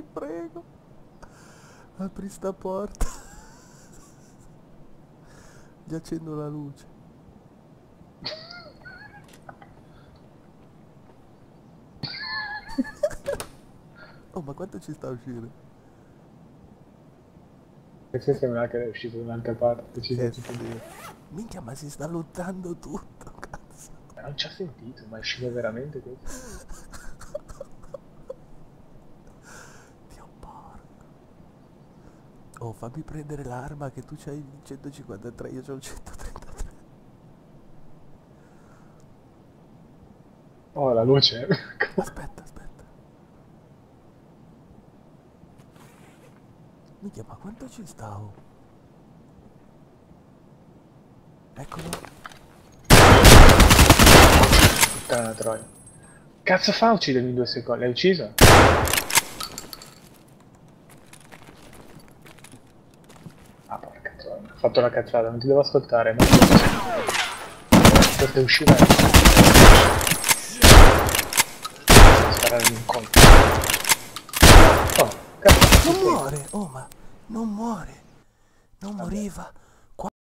prego. Apri sta porta. Già accendo la luce. Oh, ma quanto ci sta a uscire? Questo sembra che è uscito da un'altra parte. Ci Eh, sì. Minchia, ma si sta lottando tutto, cazzo. Non ci ha sentito, ma è uscito veramente questo. Oh, fammi prendere l'arma che tu c'hai il 153, io c'ho il 133. Oh, la luce. Aspetta, aspetta. Minchia, ma quanto ci stavo? Eccolo. Puttana troia. Cazzo fa a uccidermi in due secondi? L'hai ucciso? Ah, porca troia. Ho fatto la cazzata, non ti devo ascoltare. Ma... Potete uscire. Sparare un colpo. Oh, cazzo. Non muore! Oh, ma non muore! Non moriva!